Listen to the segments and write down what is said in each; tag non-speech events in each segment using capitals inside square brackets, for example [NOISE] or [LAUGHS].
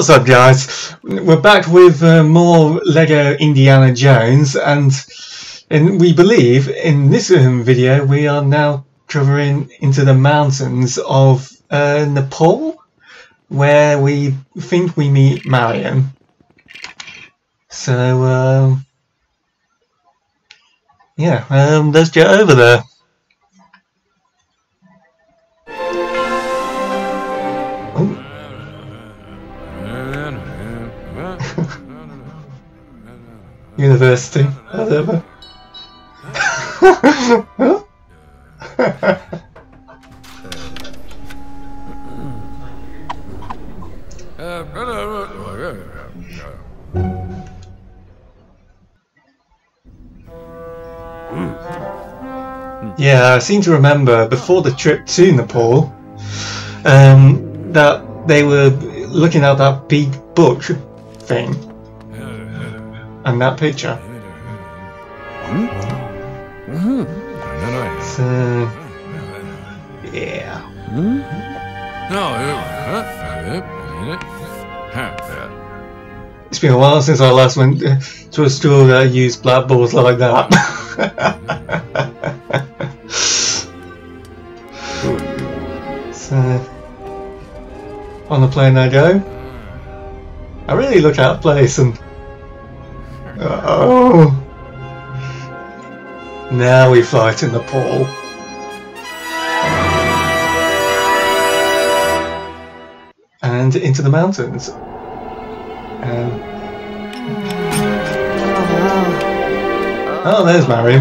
What's up guys? We're back with uh, more LEGO Indiana Jones and we believe in this um, video we are now covering into the mountains of uh, Nepal where we think we meet Marion. So um, yeah, um, let's get over there. University, whatever. yeah, I seem to remember before the trip to Nepal um, that they were looking at that big book thing and that picture. So, yeah. Hmm? Oh, it's been a while since I last went uh, to a school that used blackboards like that. [LAUGHS] so, on the plane I go. I really look out of place and Oh. Now we fight in Nepal. And into the mountains. Um, oh, there's Marion.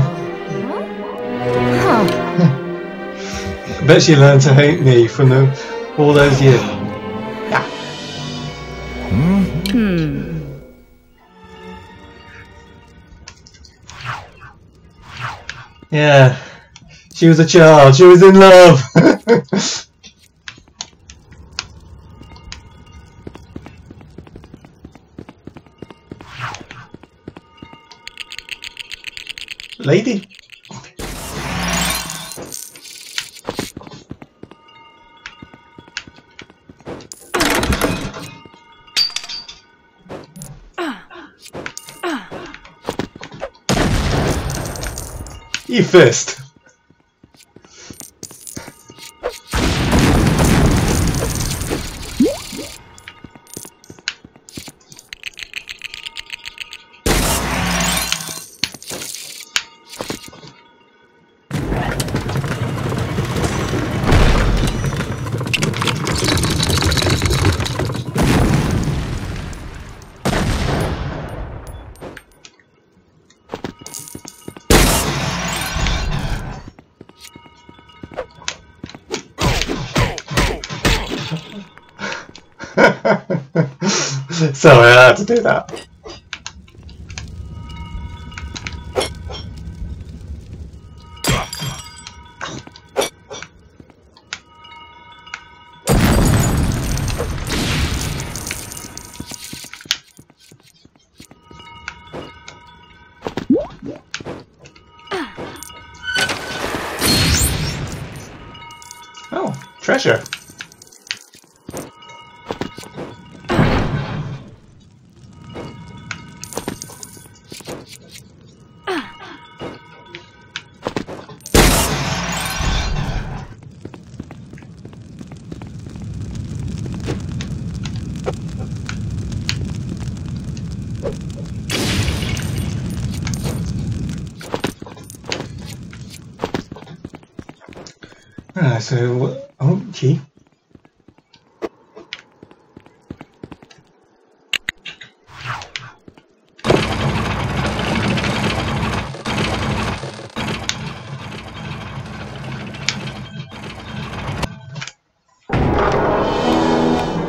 I bet she learned to hate me from the, all those years. Yeah. Hmm. Yeah. She was a child. She was in love. [LAUGHS] Lady. [LAUGHS] You Sorry, I had to do that. Ah, so, oh, key.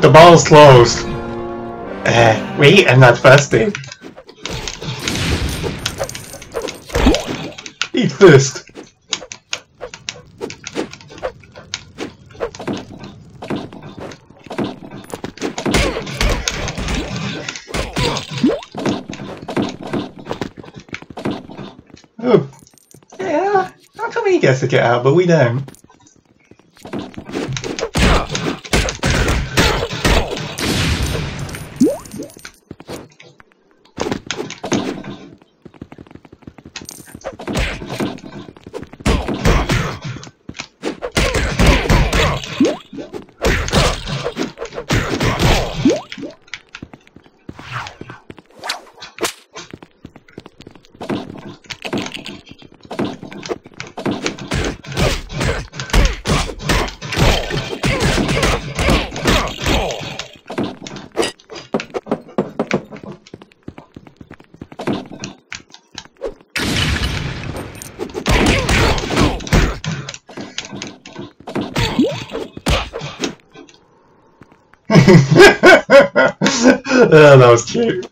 The ball's closed. Uh, wait, I'm not thirsty. Eat first. Oh. Yeah, come to get out, but we don't? Oh,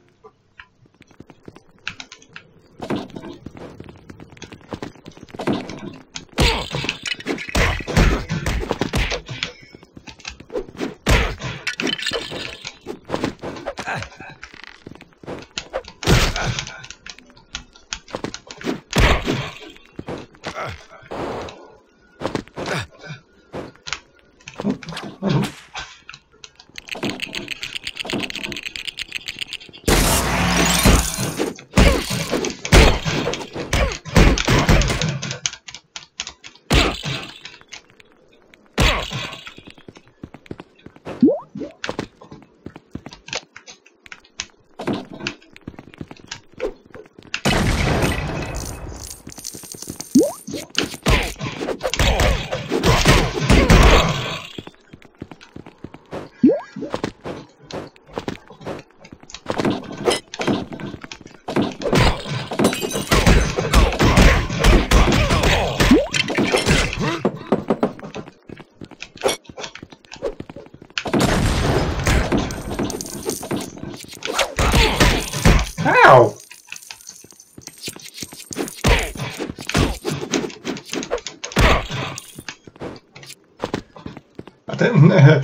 I don't know.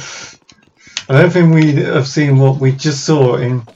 I don't think we have seen what we just saw in.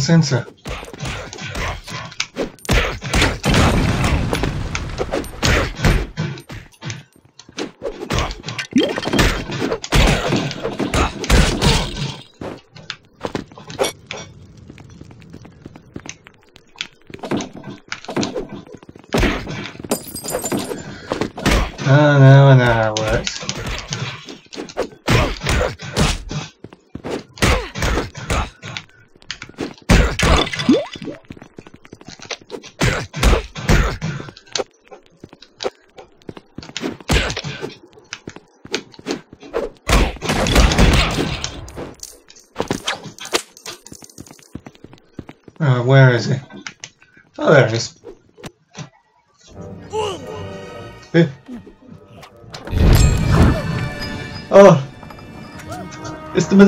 Senza.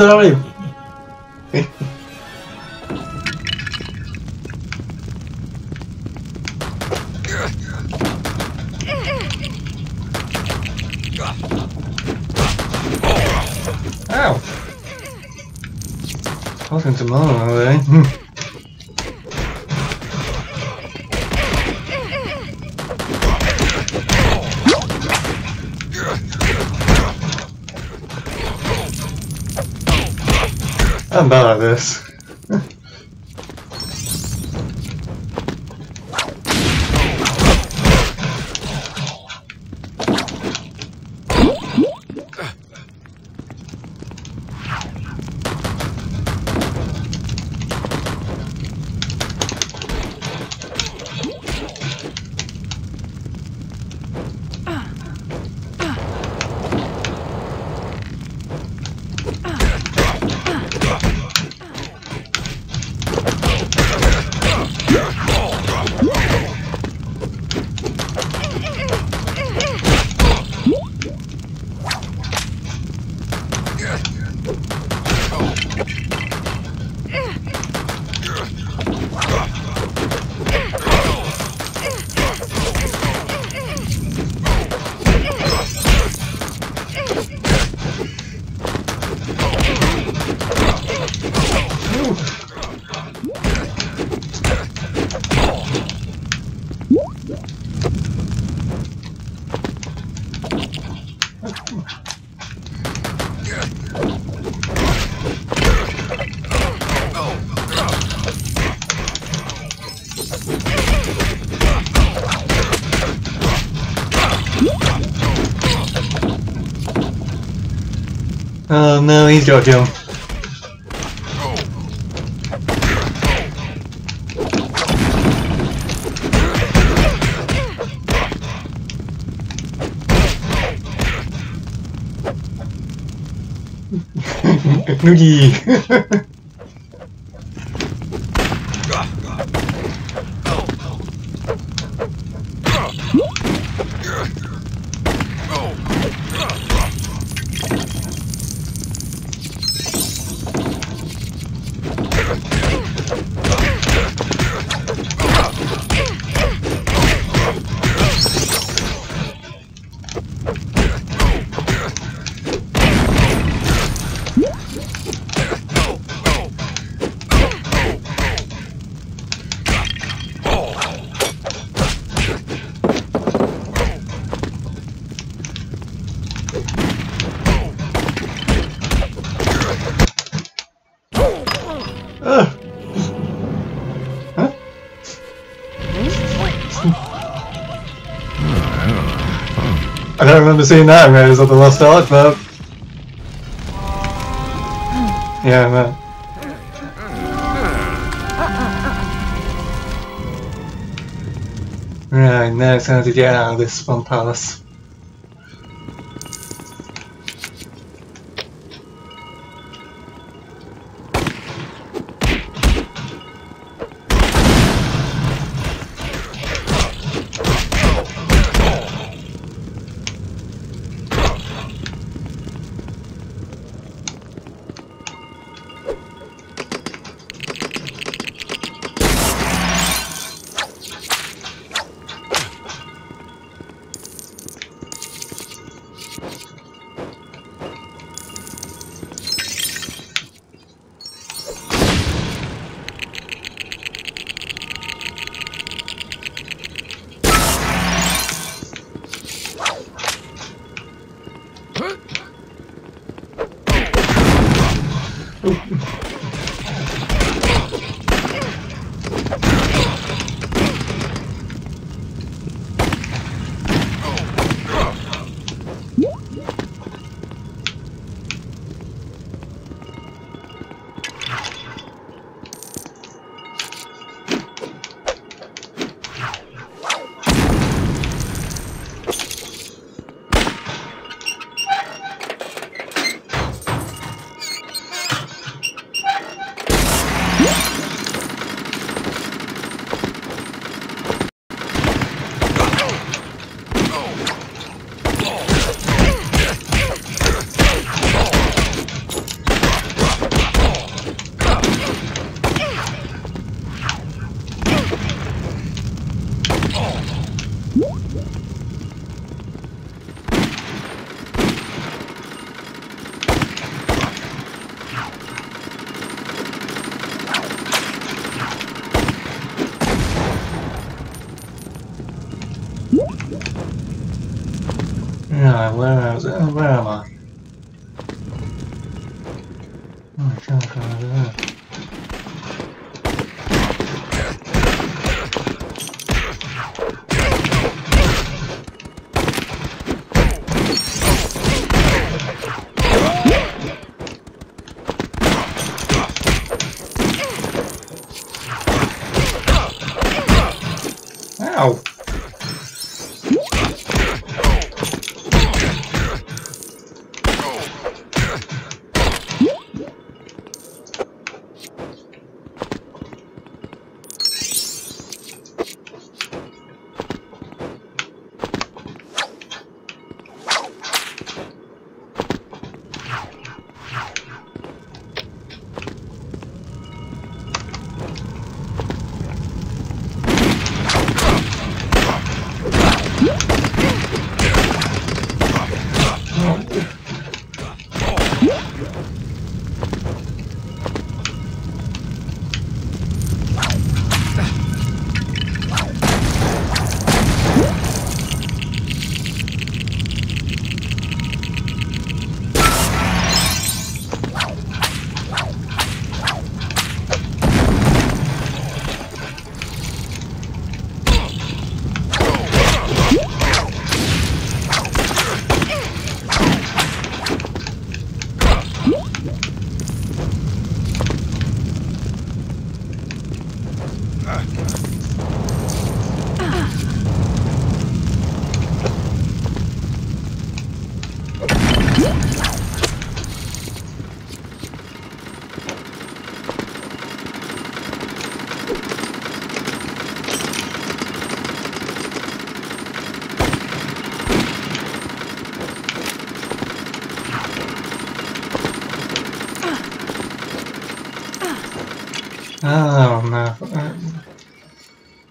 It's the medallion. Ow! Welcome to Mono, eh? I'm bad at this. No, he's got. Noogie! I don't remember seeing that in Raiders of the Lost Ark, but... Yeah, man. Right, now it's time to get out of this fun palace. Yeah, [LAUGHS] where? Where am I uh,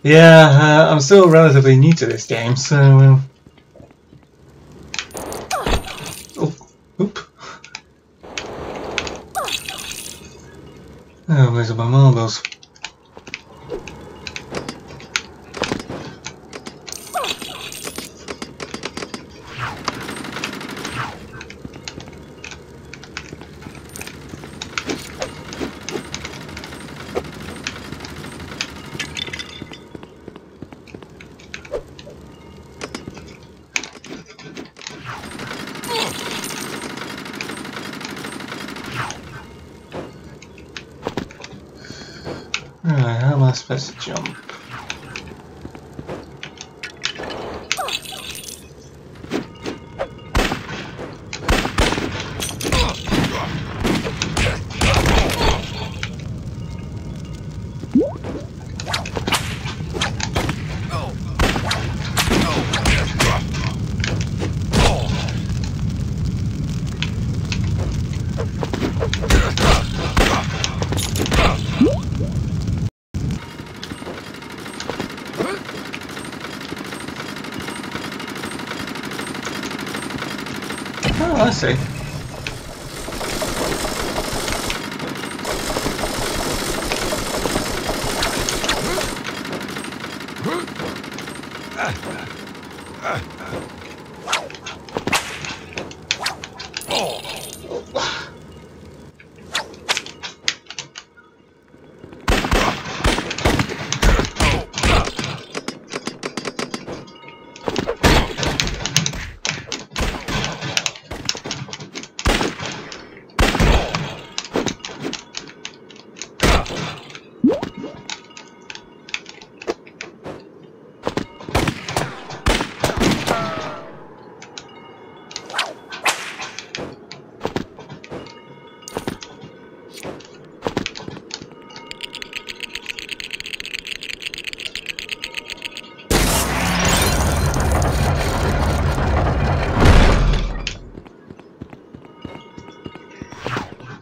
yeah, uh, I'm still relatively new to this game, so... Oh, oop. Oh, those are my marbles. Supposed to jump? See.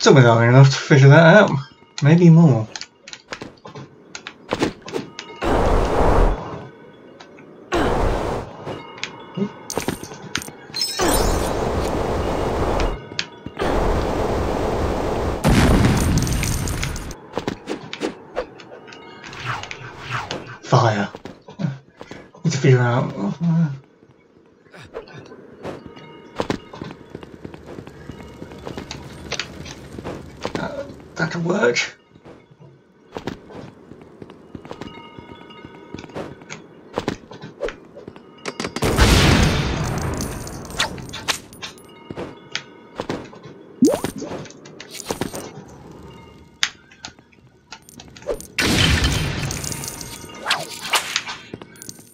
Took me long enough to figure that out. Maybe more. Fire. Need to figure out that work?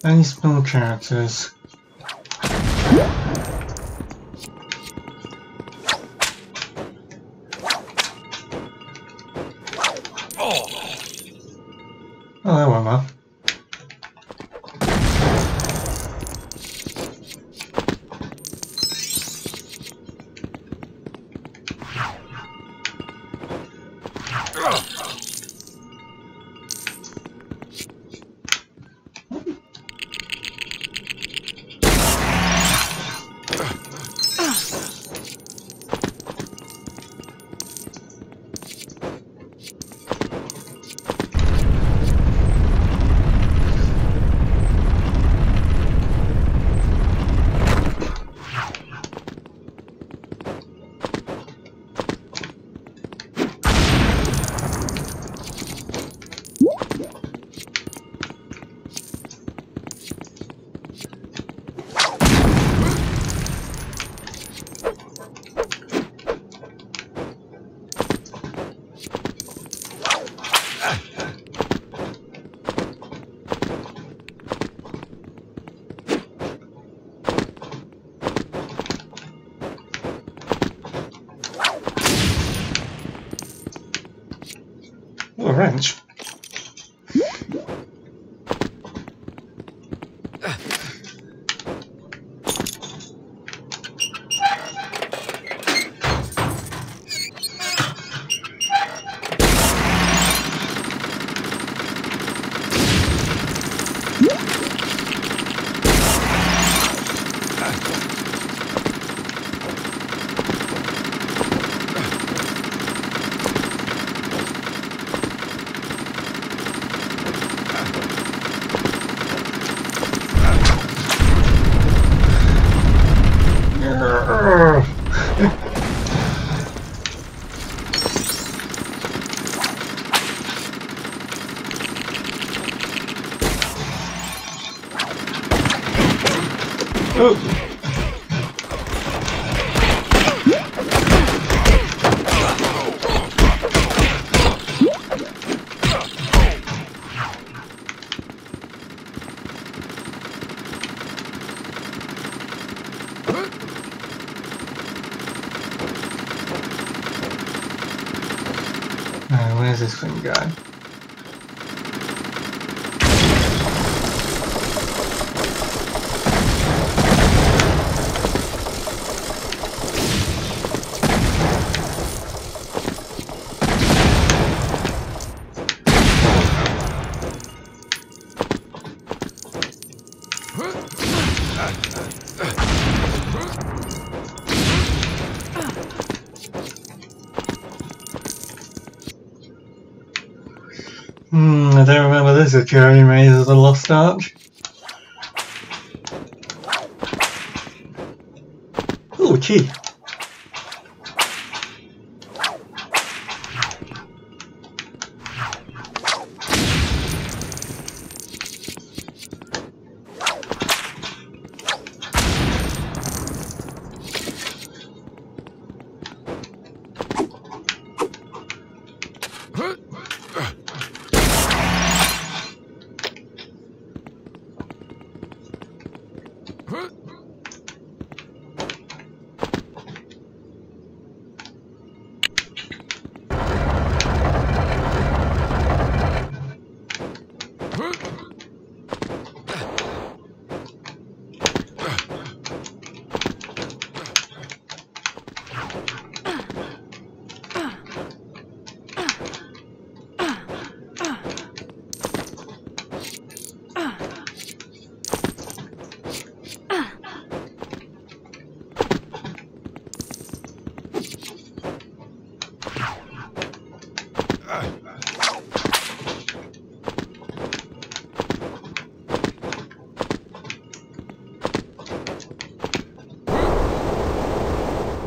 Any spell characters where's this thing going? Remember this occurring of the Lost Ark. Oh,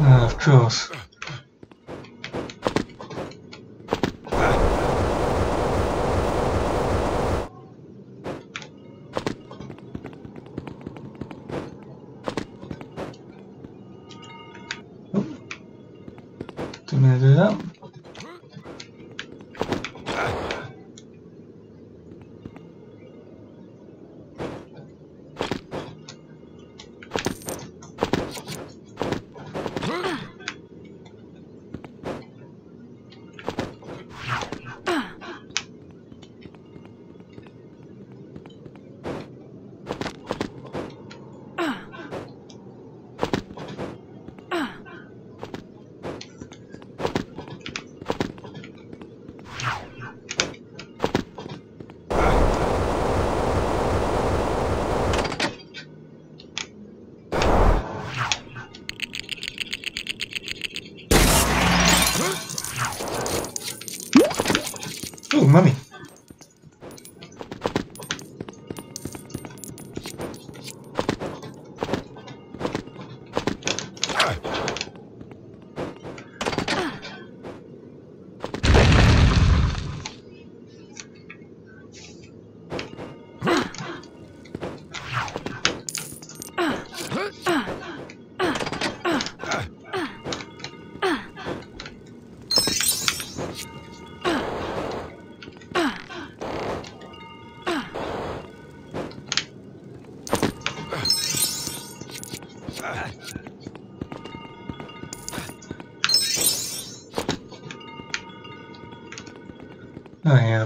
key. course. Didn't do that. Oh, money.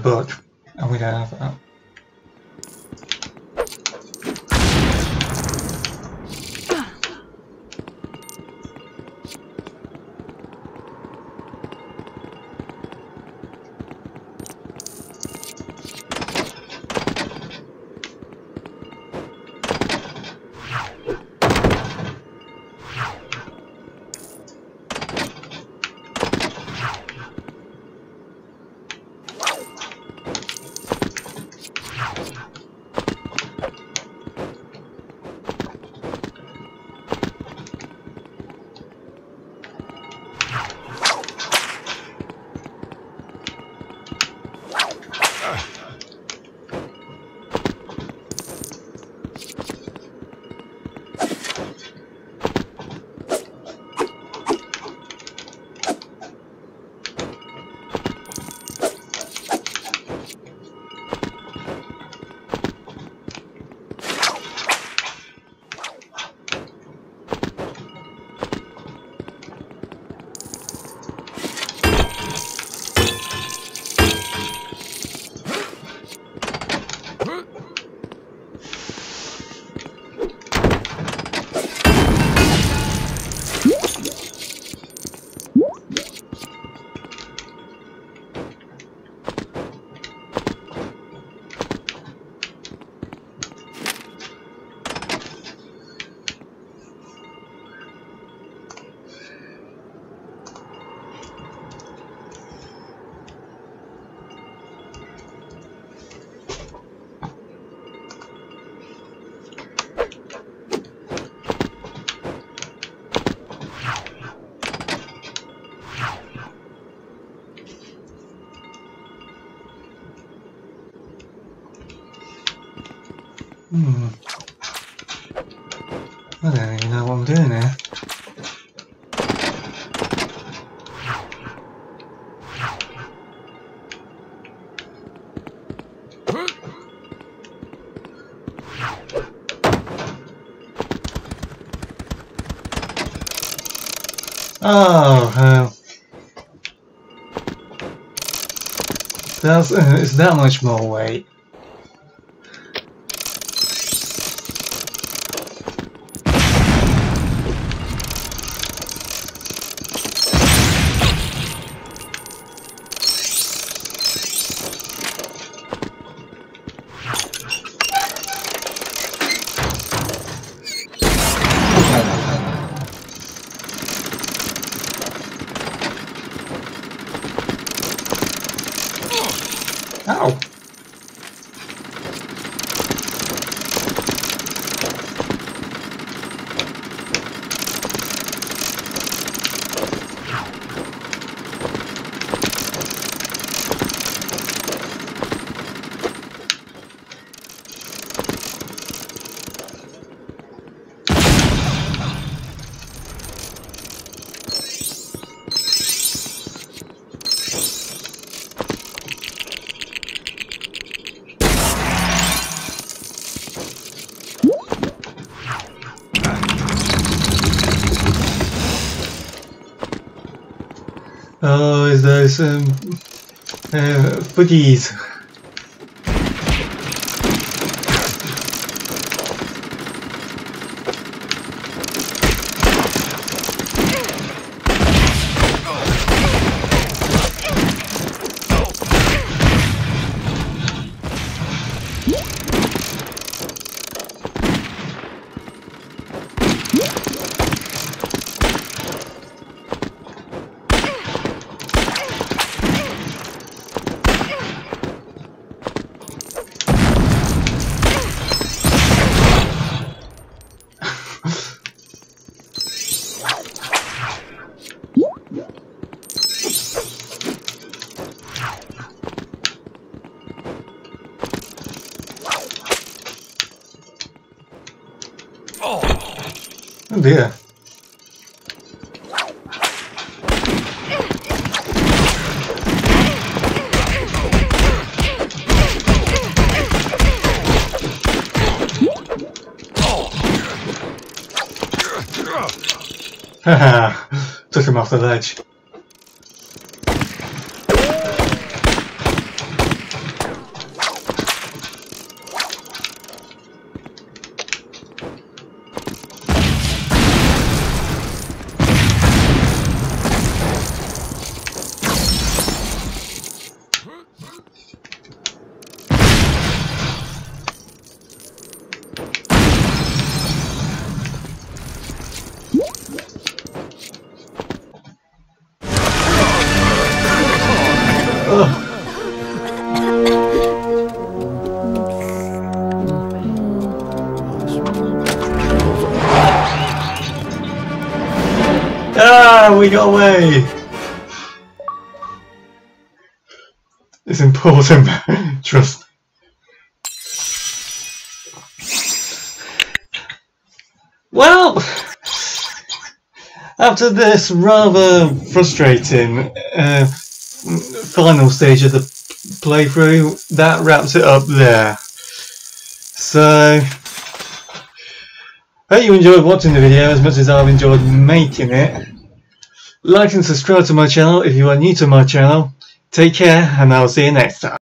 Oh I'm doing here. Oh, uh, that's, it's that much more weight. Ow! Oh, is those um, uh, boogies. Oh dear. Haha, took him off the ledge. Ah, we got away! Trust Well, after this rather frustrating uh, final stage of the playthrough, that wraps it up there. So, I hope you enjoyed watching the video as much as I've enjoyed making it. Like and subscribe to my channel if you are new to my channel. Take care and I'll see you next time.